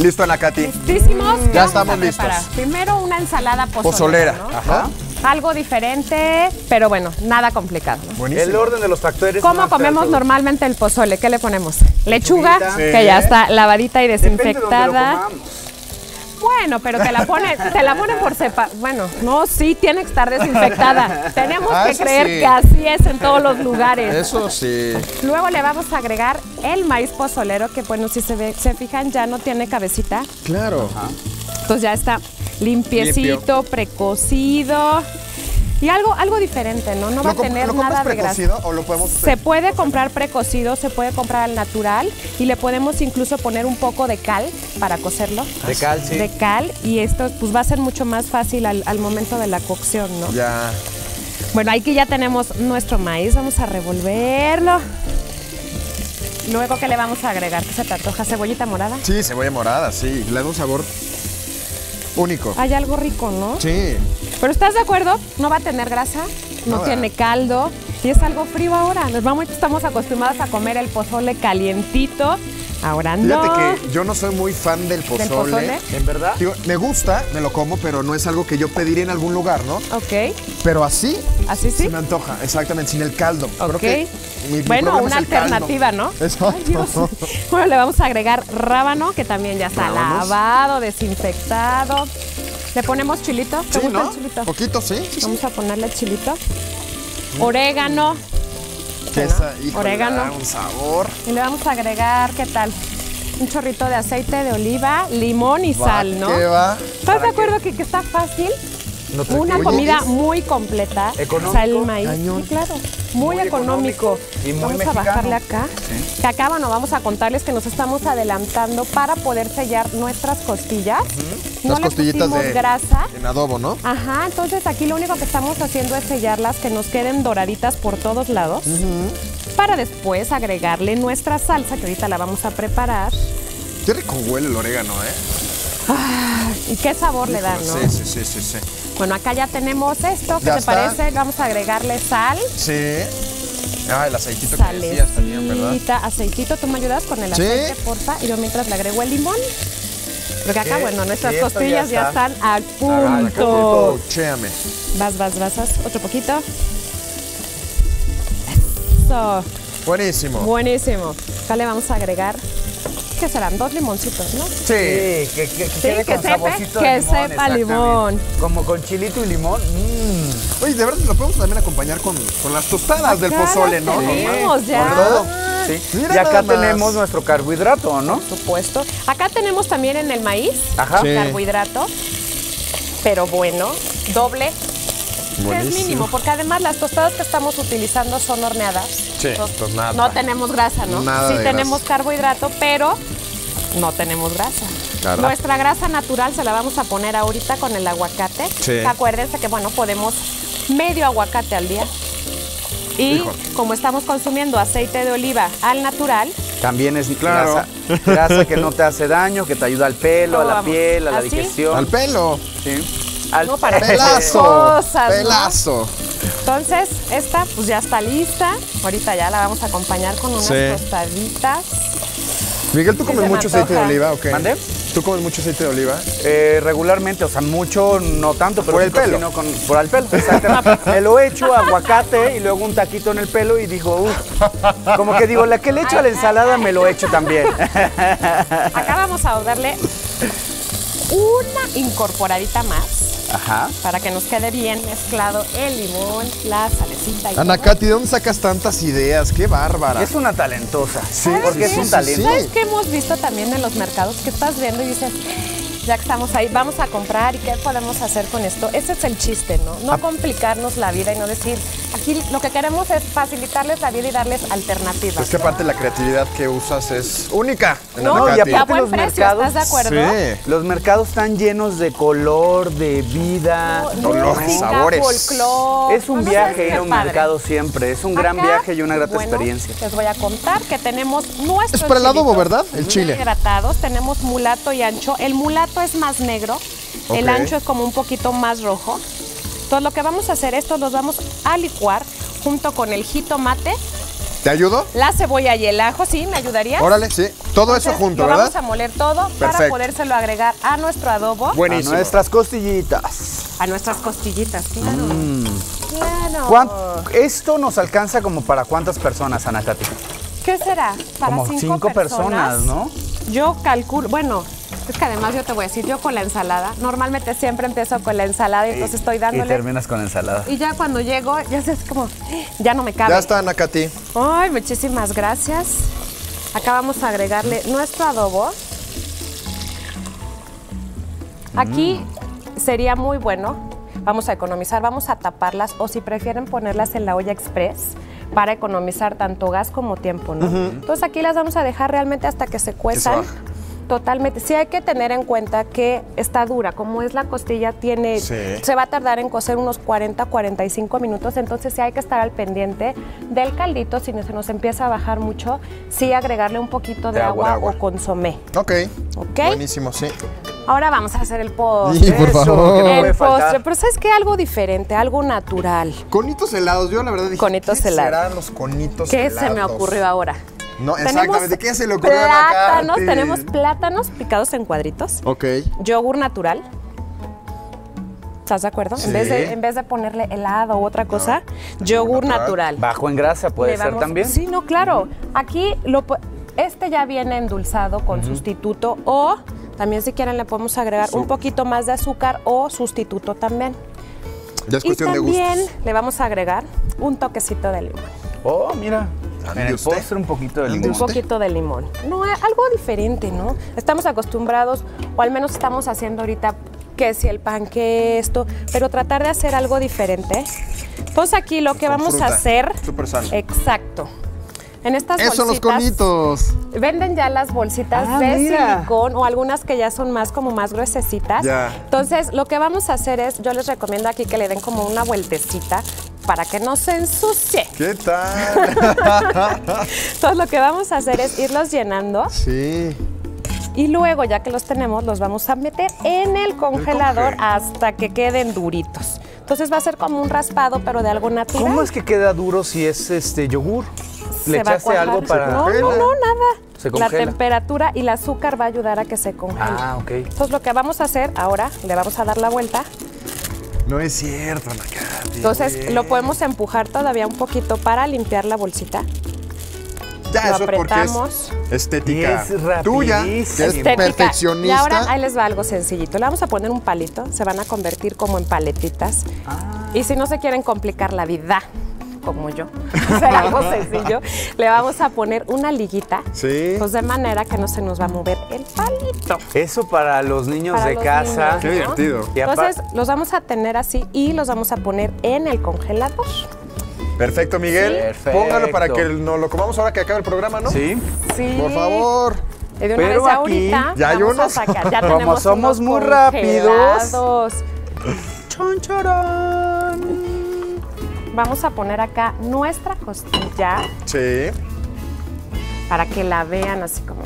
Listo, Ana Katy. ¿Listísimos? ¿Qué Ya estamos listos. Primero una ensalada pozolera. Pozolera. ¿no? Ajá. Algo diferente, pero bueno, nada complicado. ¿no? El Buenísimo. orden de los factores. ¿Cómo comemos normalmente el pozole? ¿Qué le ponemos? Lechuga, que ya está lavadita y Depende de Bueno, pero te la ponen, te la ponen por sepa. Bueno, no, sí, tiene que estar desinfectada. Tenemos Ah, que creer sí. que así es en todos los lugares. Eso sí. Luego le vamos a agregar el maíz pozolero, que bueno, si se, ve, se fijan, ya no tiene cabecita. Claro. Entonces ya está limpiecito, precocido. Y algo, algo diferente, ¿no? No va a ¿Lo, com- tener lo nada de grasa. precocido o lo podemos Se puede comprar precocido, se puede comprar al natural y le podemos incluso poner un poco de cal para cocerlo. De cal, sí. De cal y esto pues va a ser mucho más fácil al, al momento de la cocción, ¿no? Ya. Bueno, aquí ya tenemos nuestro maíz, vamos a revolverlo. Luego, ¿qué le vamos a agregar? ¿Qué se te antoja? ¿Cebollita morada? Sí, cebolla morada, sí. Le da un sabor único. Hay algo rico, ¿no? Sí. Pero ¿estás de acuerdo? No va a tener grasa, no tiene caldo y es algo frío ahora. Nos vamos, estamos acostumbrados a comer el pozole calientito. Ahora no. Fíjate que yo no soy muy fan del pozole. pozole? ¿En verdad? Digo, me gusta, me lo como, pero no es algo que yo pediría en algún lugar, ¿no? Ok, Pero así, así sí. se me antoja, exactamente, sin el caldo. Creo Ok. que mi- mi bueno, una es el caldo. alternativa, ¿no? Exacto. Ay, Dios. Bueno, le vamos a agregar rábano, que también ya está Rábanos. lavado, desinfectado. ¿Le ponemos chilito? ¿Te Sí, gusta ¿no? el chilito? Poquito, sí. Vamos a ponerle chilito. Orégano. Que Bueno, esa, híjole, orégano. da un sabor. Y le vamos a agregar, ¿qué tal? Un chorrito de aceite de oliva, limón y Va, sal, ¿no? ¿Qué va? ¿Estás de acuerdo que, que está fácil? No te- Una comida muy completa. Económico, O sea, el maíz. Sí, claro. Muy, Muy económico. económico y muy vamos mexicano. a bajarle acá. Que acá, bueno, vamos a contarles que nos estamos adelantando para poder sellar nuestras costillas. No Las le costillitas pusimos de grasa. en adobo, ¿no? Ajá, entonces aquí lo único que estamos haciendo es sellarlas, que nos queden doraditas por todos lados. Para después agregarle nuestra salsa, que ahorita la vamos a preparar. Qué rico huele el orégano, ¿eh? ¿Y qué sabor le da, no? Sí, sí, sí, sí, sí. Bueno, acá ya tenemos esto, ¿qué Ya te está. parece? Vamos a agregarle sal, Sí. Ah, el aceitito que decías también, ¿verdad? salecita, aceitito. ¿Tú me ayudas con el Sí. aceite, porfa? Y yo mientras le agrego el limón. Porque acá, Sí, bueno, nuestras costillas ya ya, está. están al Acá, punto. Chéame. Vas, vas, vas, vas. Otro poquito. Eso. Buenísimo. Buenísimo. Acá le vamos a agregar, ¿qué serán? Dos limoncitos, ¿no? Sí. Sí, que, que, que quede que con sepa- que limón, sepa limón. Como con chilito y limón. mmm. Oye, de verdad lo podemos también acompañar con, con las tostadas del Acá pozole, ¿no? tenemos ya. Con todo. Sí. Mira y acá tenemos nuestro carbohidrato, ¿no? Por supuesto. Acá tenemos también en el maíz Ajá. Sí. carbohidrato, pero bueno, doble. Que Es mínimo, porque además las tostadas que estamos utilizando son horneadas. Sí, Entonces, pues nada. No tenemos grasa, ¿no? Nada sí de tenemos grasa. carbohidrato, pero no tenemos grasa. Claro. Nuestra grasa natural se la vamos a poner ahorita con el aguacate. Sí. Acuérdense que, bueno, podemos medio aguacate al día. Y como estamos consumiendo aceite de oliva al natural, También es Claro. grasa, grasa que no te hace daño, que te ayuda al pelo, a la Vamos. piel, a la ¿Así? digestión. Al pelo. Sí. Al No, para Pelazo. cosas, ¿no? Pelazo. Entonces, esta pues ya está lista. Ahorita ya la vamos a acompañar con unas Sí. tostaditas. Miguel, ¿tú comes mucho aceite de oliva o qué? ¿Mande? ¿Tú comes mucho aceite de oliva? Eh, regularmente, o sea, mucho, no tanto, pero Por el pelo. Con, por el pelo, exactamente. Me lo echo aguacate y luego un taquito en el pelo y digo, uff, como que digo, la que le echo a la ensalada me lo echo también. Acá vamos a darle una incorporadita más Ajá. para que nos quede bien mezclado el limón, la salecita y Ana todo. Katy, ¿de dónde sacas tantas ideas? ¡Qué bárbara! Es una talentosa. Sí, ¿Sabes porque qué? es un sí, talento. ¿Sabes qué hemos visto también en los mercados? Que estás viendo y dices, ya que estamos ahí, vamos a comprar y qué podemos hacer con esto. Ese es el chiste, ¿no? Ah. No complicarnos la vida y no decir, aquí lo que queremos es facilitarles la vida y darles alternativas. Es que aparte la creatividad que usas es única. en no, y y a aparte buen los precio, mercados- ¿estás de acuerdo? Sí. Los mercados están llenos de color, de vida. Olores, Música, sabores. folclor. Es un No, no viaje ir a un padre. mercado siempre. Es un gran viaje y una grata bueno, experiencia. Les voy a contar que tenemos nuestros Es para el adobo, ¿verdad? El chile. Hidratados, tenemos mulato y ancho. El mulato es más negro, el ancho es como un poquito más rojo. Entonces lo que vamos a hacer, estos los vamos a licuar junto con el jitomate ¿Te ayudo? la cebolla y el ajo, ¿sí? ¿Me ayudarías? Órale, sí. Todo eso junto, lo ¿verdad? vamos a moler todo para podérselo agregar a nuestro adobo, Buenísimo. A nuestras costillitas. a nuestras costillitas, claro. Mm. Claro. ¿Cuán- ¿Esto nos alcanza como para cuántas personas, Ana Katy? ¿Qué será? Para Como cinco personas, ¿no? Yo calculo, bueno, es que además yo te voy a decir, yo con la ensalada, normalmente siempre empiezo con la ensalada y entonces estoy Y dándole. terminas con ensalada. Y ya cuando llego, ya sé, es como, ya no me cabe. Ya está, Nakati. Ay, muchísimas gracias. Acá vamos a agregarle nuestro adobo. Aquí sería muy bueno. Vamos a economizar, vamos a taparlas o si prefieren ponerlas en la olla express para economizar tanto gas como tiempo, ¿no? Entonces aquí las vamos a dejar realmente hasta que se cuezan. Totalmente. Sí hay que tener en cuenta que está dura. Como es la costilla, tiene, Sí. se va a tardar en cocer unos 40, 45 minutos. Entonces sí hay que estar al pendiente del caldito. Si se nos empieza a bajar mucho, sí agregarle un poquito de, De agua. agua, De agua. o consomé. Ok. ¿Ok? Buenísimo, sí. Ahora vamos a hacer el postre. Sí, por Eso, favor. no El faltar. postre. Pero ¿sabes qué? Algo diferente, algo natural. Conitos helados. Yo la verdad dije, Conitos ¿qué helados. serán los conitos ¿Qué helados? se me ocurrió ahora? No, Tenemos exactamente. ¿Qué se le ocurrió Plátanos, tenemos plátanos picados en cuadritos. Ok. yogur natural. ¿Estás de acuerdo? Sí. En, vez de, en vez de ponerle helado u otra cosa, yogur natural. natural. Bajo en grasa puede ser también. Sí, no, claro. Aquí lo, este ya viene endulzado con sustituto o también si quieren le podemos agregar un poquito más de azúcar o sustituto también. Ya es Y cuestión de también gustos. le vamos a agregar un toquecito de limón. Oh, mira. ¿Ande En el usted? postre un poquito de ¿Ande limón. Un poquito de limón. No, algo diferente, ¿no? Estamos acostumbrados, o al menos estamos haciendo ahorita que si el pan, que esto, pero tratar de hacer algo diferente. Entonces aquí lo que Con vamos fruta. a hacer. Súper sano. Exacto. En estas Eso, los bolsitas. conitos. Venden ya las bolsitas Ah, de mira. silicón o algunas que ya son más como más gruesecitas. Ya. Entonces, lo que vamos a hacer es, yo les recomiendo aquí que le den como una vueltecita para que no se ensucie. ¿Qué tal? Entonces, lo que vamos a hacer es irlos llenando sí. y luego, ya que los tenemos, los vamos a meter en el congelador conge. hasta que queden duritos. Entonces va a ser como un raspado, pero de algo natural. ¿Cómo es que queda duro si es este yogur? ¿Le echaste algo para.? No, no, no, nada. Se La temperatura y el azúcar va a ayudar a que se congele. Ah, ok. Entonces lo que vamos a hacer ahora, le vamos a dar la vuelta. No es cierto, Nakati. Entonces bien. lo podemos empujar todavía un poquito para limpiar la bolsita. Ya, lo eso porque apretamos. es estética Y es tuya, que es rapidísimo. Estética. perfeccionista. Y ahora ahí les va algo sencillito. Le vamos a poner un palito, se van a convertir como en paletitas. Ah. Y si no se quieren complicar la vida, como yo, hacer algo sencillo, le vamos a poner una liguita. Sí. Pues de manera que no se nos va a mover el palito. Eso para los niños para de los casa. niños, Qué divertido. Y apar- Entonces los vamos a tener así y los vamos a poner en el congelador. Perfecto, Miguel. Sí. Perfecto. Póngalo para que nos lo comamos ahora que acabe el programa, ¿no? Sí. Sí. Por favor. Y de una Pero vez aquí ahorita ya hay a unos. sacar. Ya Como somos unos muy rápidos. Chon. Vamos a poner acá nuestra costilla Sí. para que la vean así como,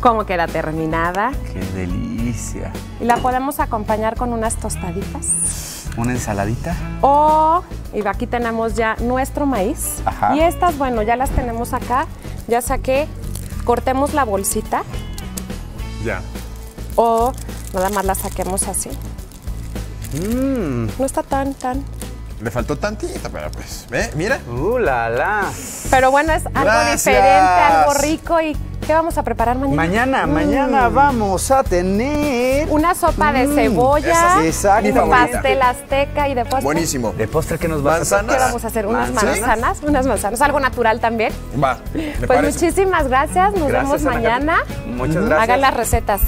como queda terminada. Qué delicia. Y la podemos acompañar con unas tostaditas. Una ensaladita. O, y aquí tenemos ya nuestro maíz. Ajá. Y estas, bueno, ya las tenemos acá. Ya saqué, cortemos la bolsita Ya. o nada más la saquemos así. Mmm. No está tan, tan. Le faltó tantito, pero pues, ¿ve? Mira. Uh, la, la. Pero bueno, es algo Gracias. diferente, algo rico. ¿Y qué vamos a preparar mañana? Mañana, mañana vamos a tener. Una sopa de Mm, cebolla, exacto. un Mi favorita. pastel azteca y de postre. Buenísimo. ¿De postre qué nos vas a Manzanas. ¿Qué vamos a hacer? Unas ¿Manzanas? manzanas, unas manzanas, algo natural también. Va. ¿le Pues parece? muchísimas gracias, nos Gracias, vemos mañana. Muchas gracias. Hagan las recetas.